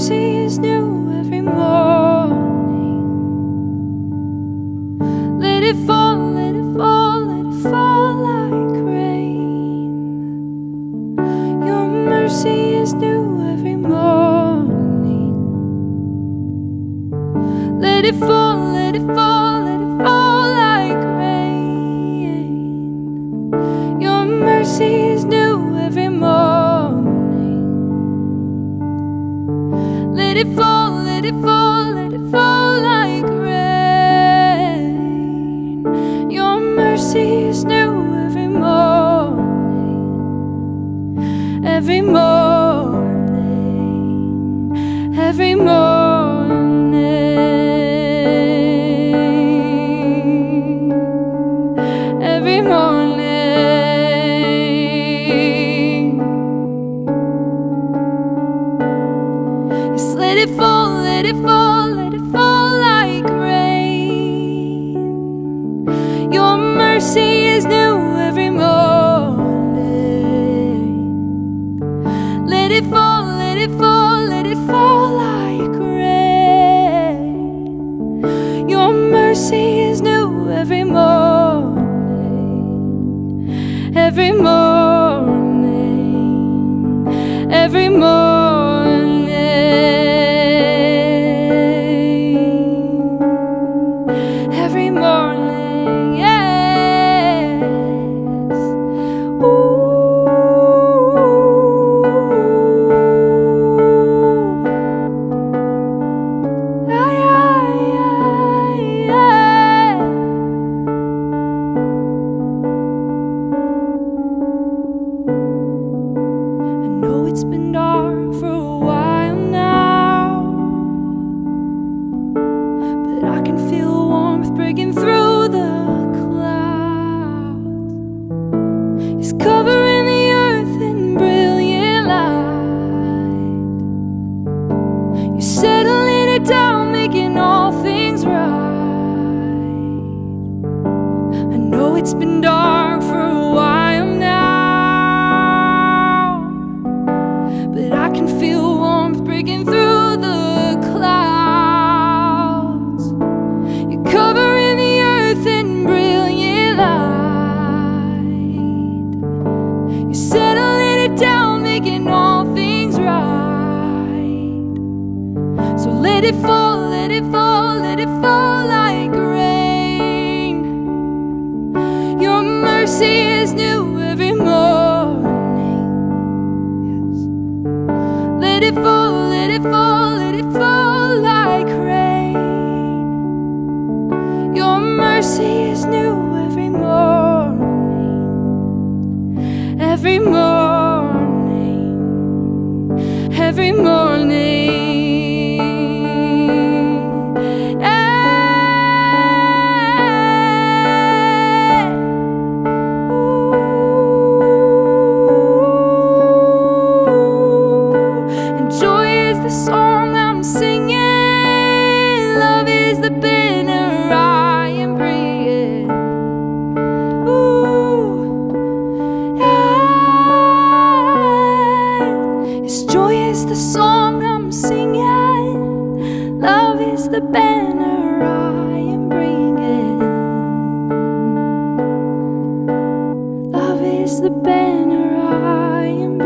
mercy is new every morning. Let it fall, let it fall, let it fall like rain. Your mercy is new every morning. Let it fall, Let it fall, let it fall, let it fall like rain. Your mercy is new every morning. Every morning. Every morning. Morning. Every morning. It's been dark for a while now, but I can feel warmth breaking through the clouds. It's covering the earth in brilliant light. You're settling it down, making all things right. I know it's been dark let it fall, let it fall, let it fall like rain. Your mercy is new every morning. Yes. Let it fall, let it fall, let it fall like rain. Your mercy is new every morning. Every morning. Every morning. Is the banner I am bringing. Love is the banner I am